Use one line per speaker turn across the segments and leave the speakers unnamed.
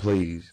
please.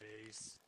face.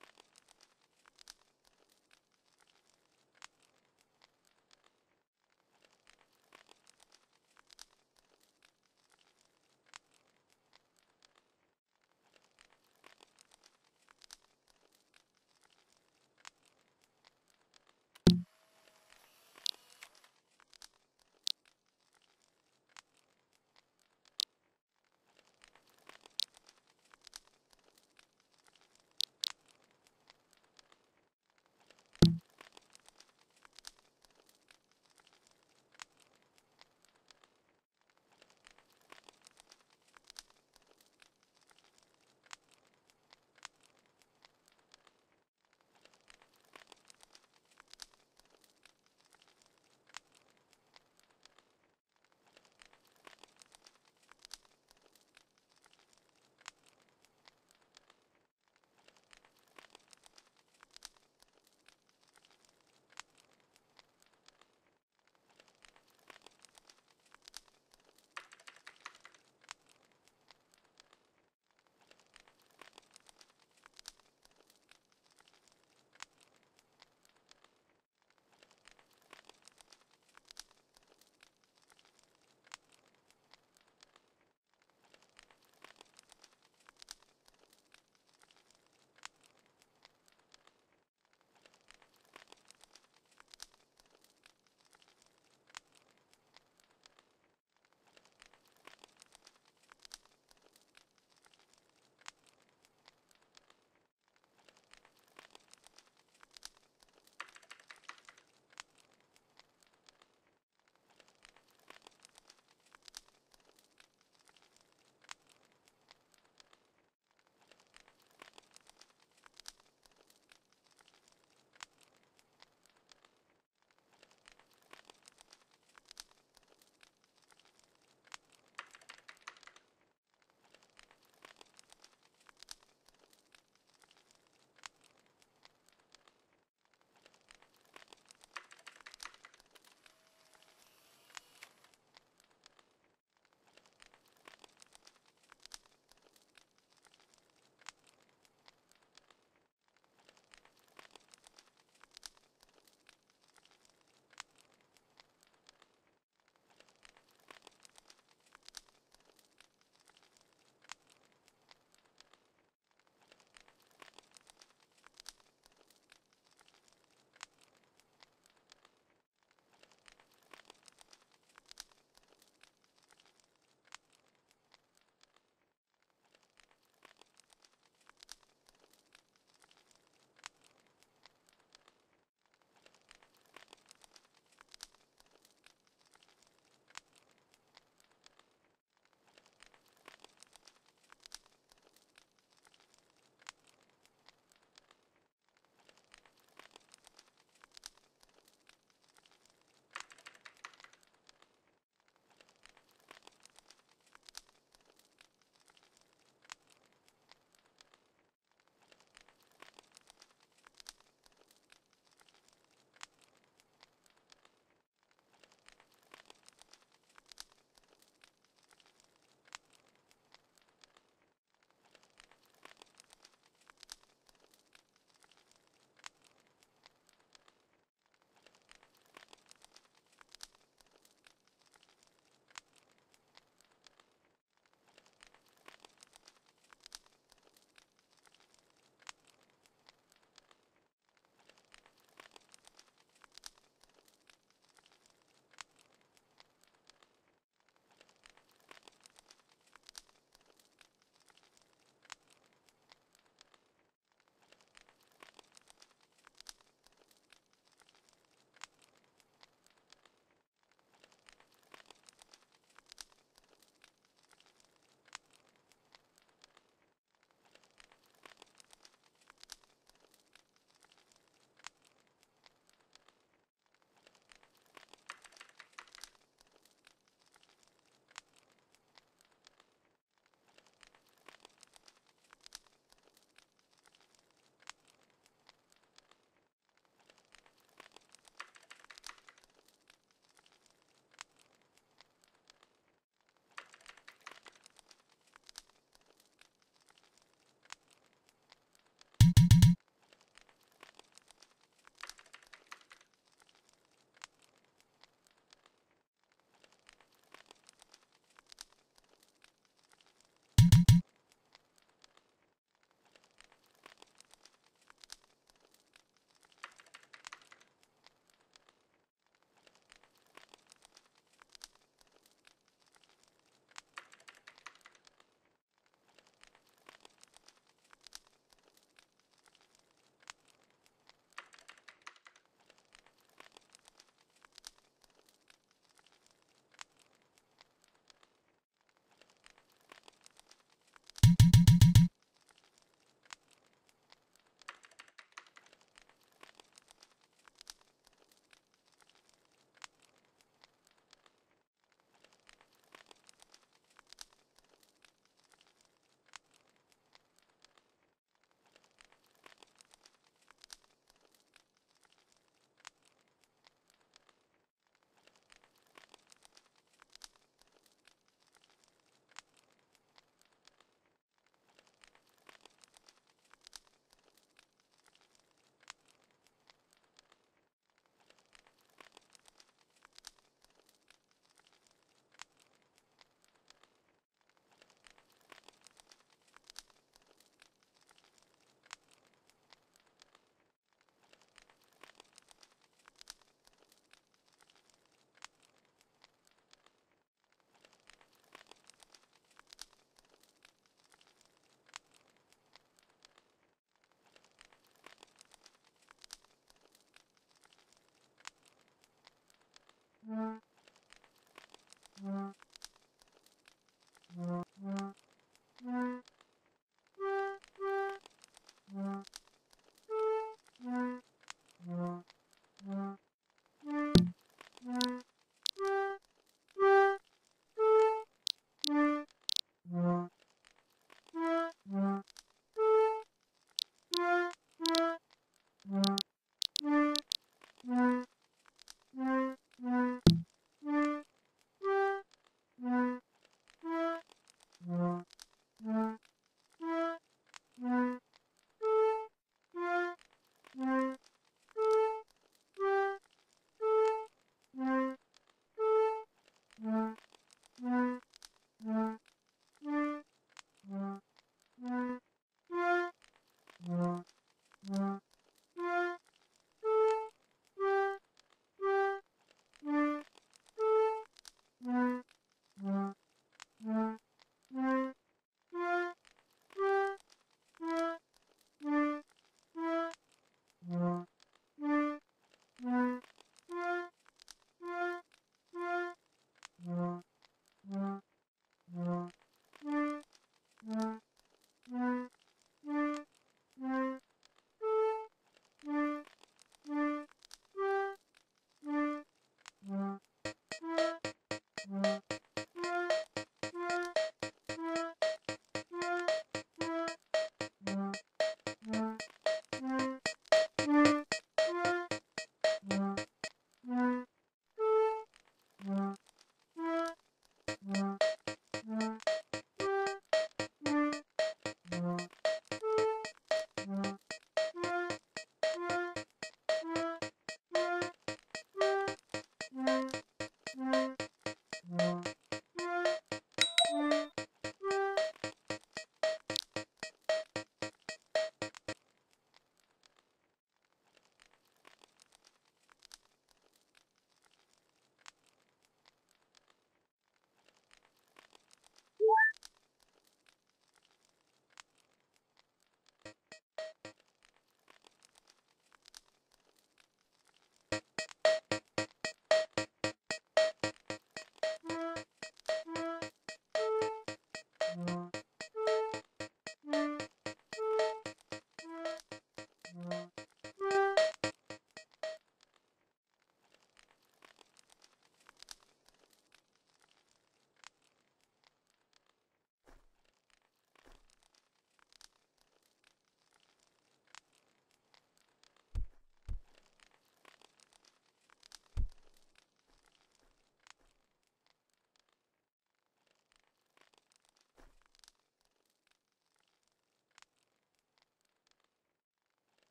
Mm-hmm.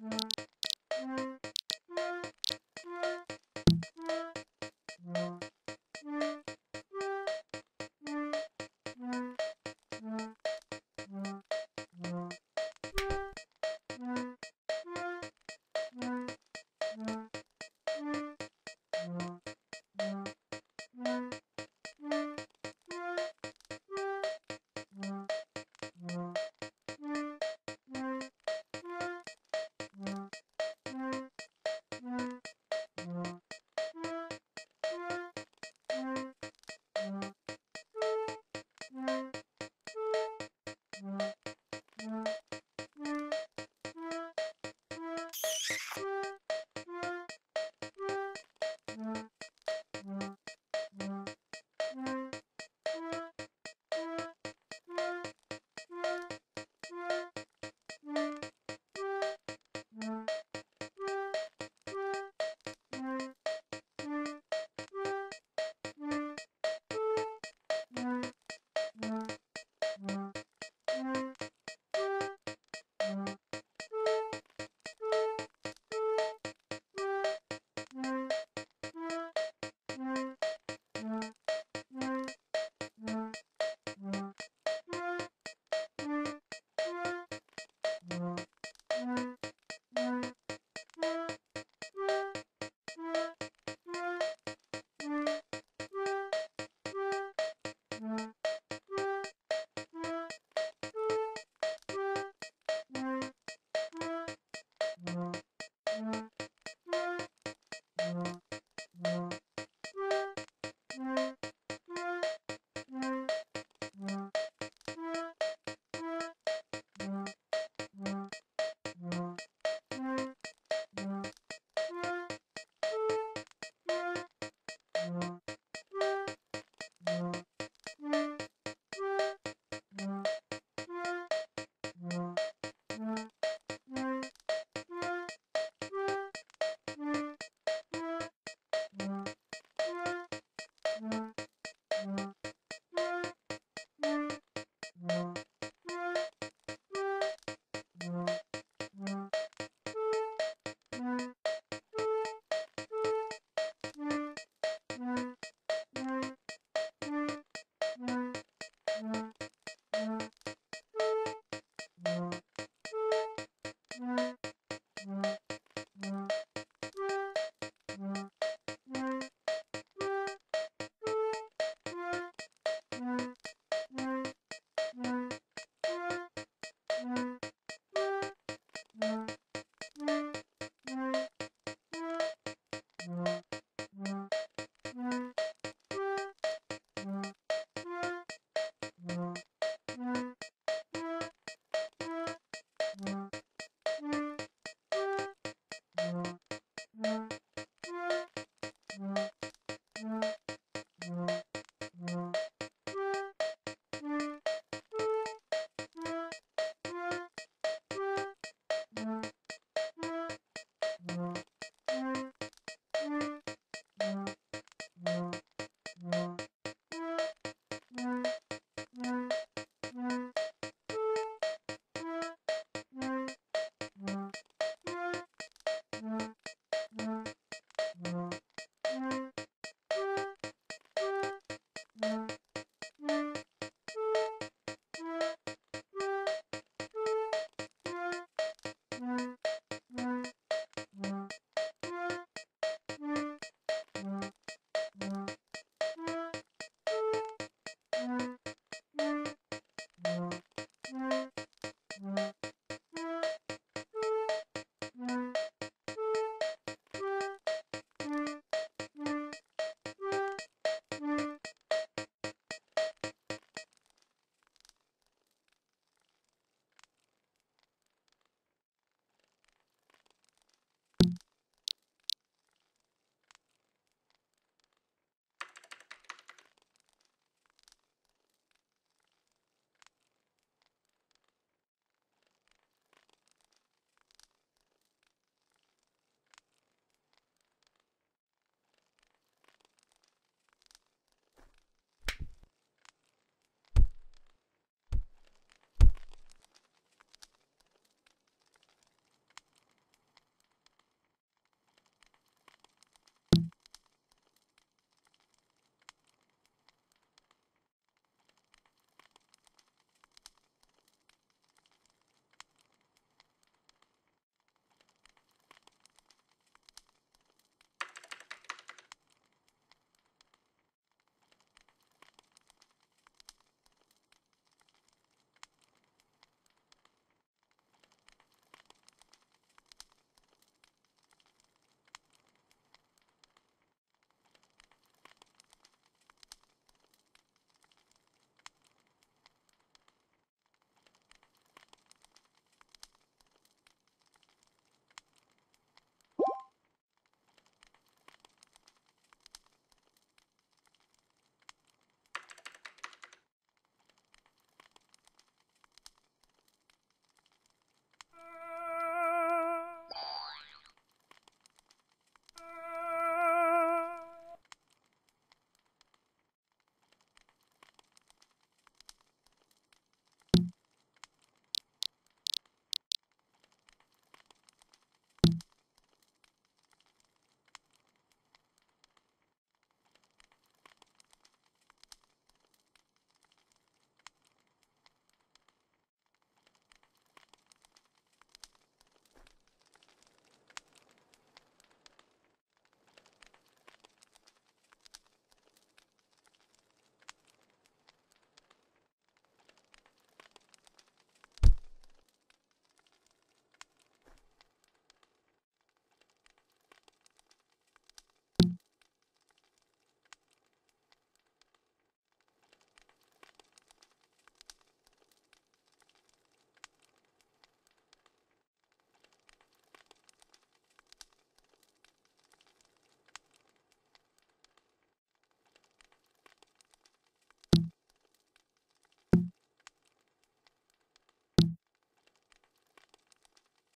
Thank you.